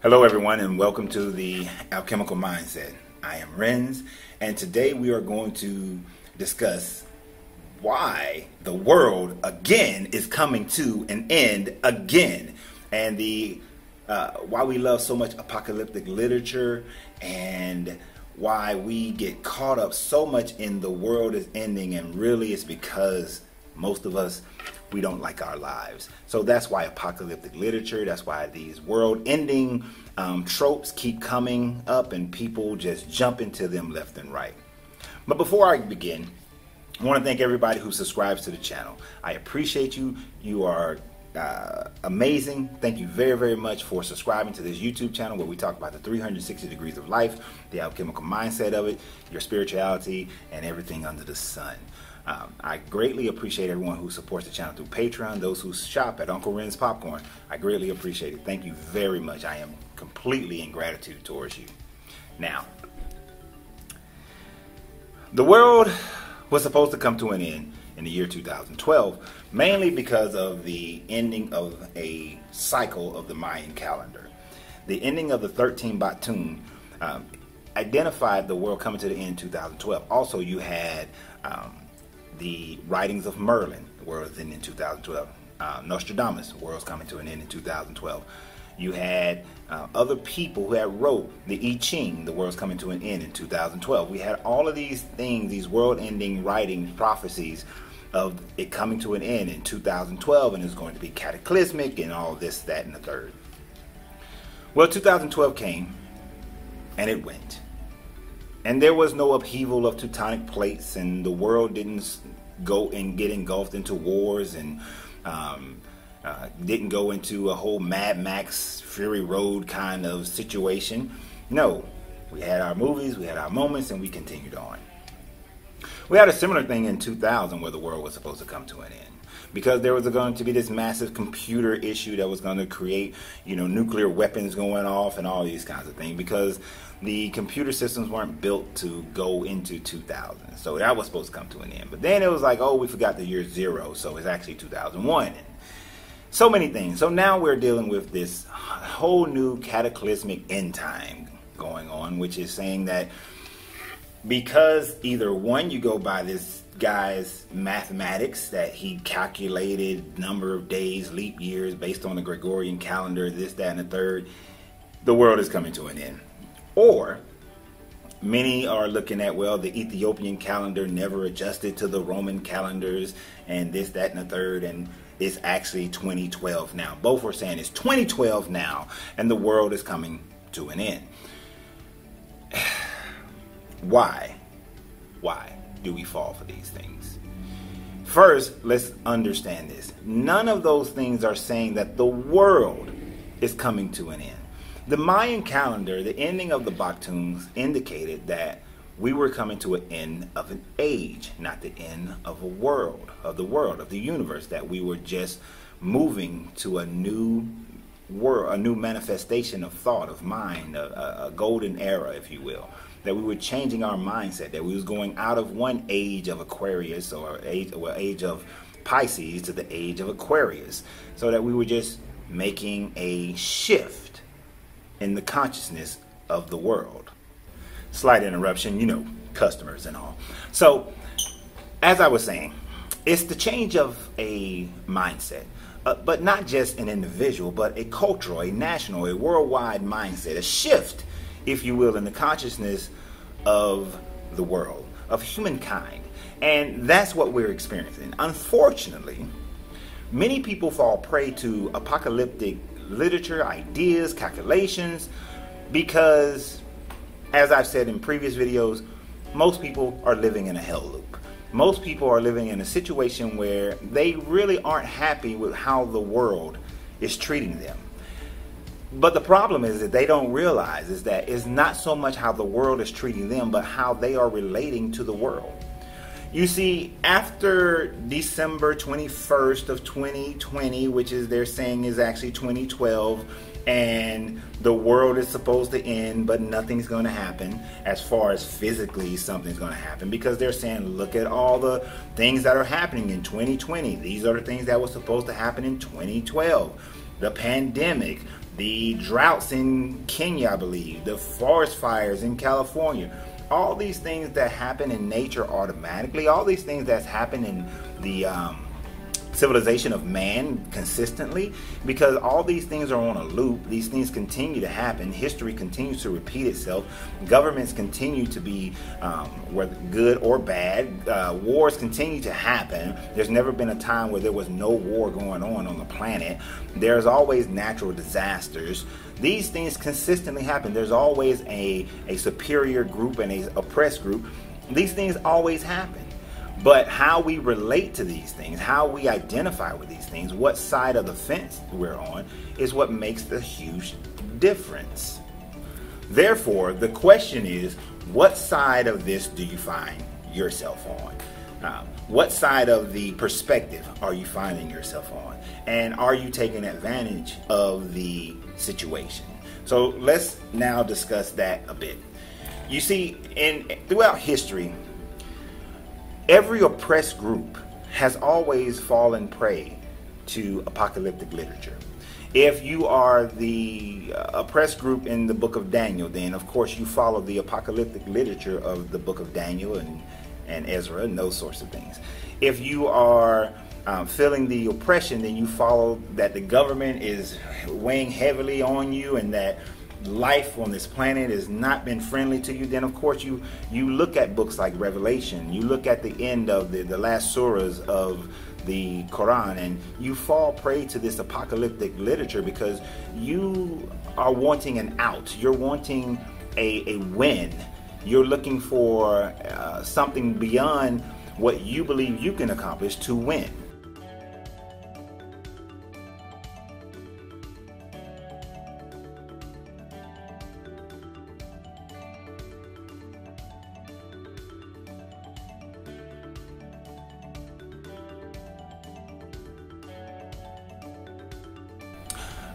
Hello, everyone, and welcome to the Alchemical Mindset. I am Renz, and today we are going to discuss why the world again is coming to an end again, and the uh, why we love so much apocalyptic literature, and why we get caught up so much in the world is ending, and really it's because most of us we don't like our lives. So that's why apocalyptic literature, that's why these world ending um, tropes keep coming up and people just jump into them left and right. But before I begin, I want to thank everybody who subscribes to the channel. I appreciate you. You are uh, amazing. Thank you very, very much for subscribing to this YouTube channel where we talk about the 360 degrees of life, the alchemical mindset of it, your spirituality, and everything under the sun. Um, I greatly appreciate everyone who supports the channel through Patreon, those who shop at Uncle Renz's Popcorn. I greatly appreciate it. Thank you very much. I am completely in gratitude towards you. Now, the world was supposed to come to an end in the year 2012, mainly because of the ending of a cycle of the Mayan calendar. The ending of the 13 Baktun um, identified the world coming to the end in 2012. Also, you had um, the writings of Merlin, the world's ending in 2012. Uh, Nostradamus, the world's coming to an end in 2012. You had uh, other people who had wrote the I Ching, the world's coming to an end in 2012. We had all of these things, these world-ending writings, prophecies of it coming to an end in 2012, and it's going to be cataclysmic and all this, that, and the third. Well, 2012 came, and it went. And there was no upheaval of tectonic plates, and the world didn't go and get engulfed into wars, and um, uh, didn't go into a whole Mad Max Fury Road kind of situation. No, we had our movies, we had our moments, and we continued on. We had a similar thing in 2000 where the world was supposed to come to an end because there was going to be this massive computer issue that was going to create, you know, nuclear weapons going off and all these kinds of things because the computer systems weren't built to go into 2000. So that was supposed to come to an end. But then it was like, oh, we forgot the year zero, so it's actually 2001. And so many things. So now we're dealing with this whole new cataclysmic end time going on, which is saying that because either one, you go by this guy's mathematics that he calculated number of days, leap years based on the Gregorian calendar, this, that, and the third, the world is coming to an end. Or many are looking at, well, the Ethiopian calendar never adjusted to the Roman calendars and this, that, and the third, and it's actually 2012 now. Both are saying it's 2012 now, and the world is coming to an end. Why? Why do we fall for these things? First, let's understand this. None of those things are saying that the world is coming to an end. The Mayan calendar, the ending of the Baktuns, indicated that we were coming to an end of an age, not the end of a world, of the world, of the universe, that we were just moving to a new world, a new manifestation of thought, of mind, a, a, golden era, if you will. That we were changing our mindset, that we was going out of one age of Aquarius or age, or age of Pisces to the age of Aquarius, so that we were just making a shift in the consciousness of the world. Slight interruption, you know, customers and all. So, as I was saying, it's the change of a mindset, uh, but not just an individual, but a cultural, a national, a worldwide mindset, a shift, if you will, in the consciousness of the world, of humankind. And that's what we're experiencing. Unfortunately, many people fall prey to apocalyptic literature, ideas, calculations, because as I've said in previous videos, most people are living in a hell loop. Most people are living in a situation where they really aren't happy with how the world is treating them. But the problem is that they don't realize is that it's not so much how the world is treating them, but how they are relating to the world. You see, after December 21st of 2020, which is they're saying is actually 2012, and the world is supposed to end, but nothing's going to happen as far as physically something's going to happen because they're saying, look at all the things that are happening in 2020. These are the things that were supposed to happen in 2012. The pandemic, the droughts in Kenya, I believe, the forest fires in California. All these things that happen in nature automatically, all these things that's happened in the um, civilization of man consistently because all these things are on a loop. These things continue to happen. History continues to repeat itself. Governments continue to be, um, whether good or bad. Uh, wars continue to happen. There's never been a time where there was no war going on on the planet. There's always natural disasters. These things consistently happen. There's always a, a superior group and a oppressed group. These things always happen. But how we relate to these things, how we identify with these things, what side of the fence we're on, is what makes the huge difference. Therefore, the question is what side of this do you find yourself on? Um, what side of the perspective are you finding yourself on? And are you taking advantage of the situation? So let's now discuss that a bit. You see, in throughout history, Every oppressed group has always fallen prey to apocalyptic literature. If you are the uh, oppressed group in the book of Daniel, then of course you follow the apocalyptic literature of the book of Daniel and, and Ezra and those sorts of things. If you are um, feeling the oppression, then you follow that the government is weighing heavily on you and that life on this planet has not been friendly to you, then of course you you look at books like Revelation, you look at the end of the, the last surahs of the Quran, and you fall prey to this apocalyptic literature because you are wanting an out. You're wanting a, a win. You're looking for uh, something beyond what you believe you can accomplish to win.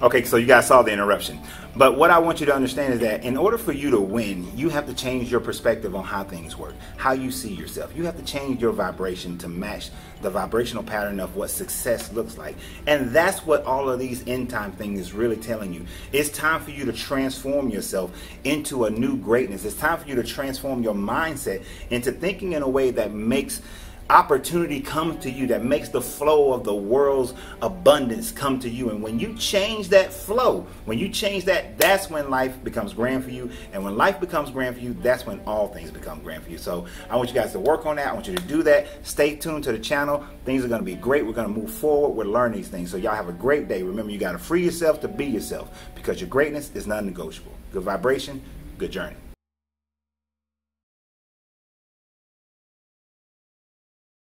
Okay, so you guys saw the interruption. But what I want you to understand is that in order for you to win, you have to change your perspective on how things work, how you see yourself. You have to change your vibration to match the vibrational pattern of what success looks like. And that's what all of these end time things is really telling you. It's time for you to transform yourself into a new greatness. It's time for you to transform your mindset into thinking in a way that makes opportunity comes to you that makes the flow of the world's abundance come to you. And when you change that flow, when you change that, that's when life becomes grand for you. And when life becomes grand for you, that's when all things become grand for you. So I want you guys to work on that. I want you to do that. Stay tuned to the channel. Things are going to be great. We're going to move forward. We're learning these things. So y'all have a great day. Remember, you got to free yourself to be yourself because your greatness is non negotiable. Good vibration, good journey.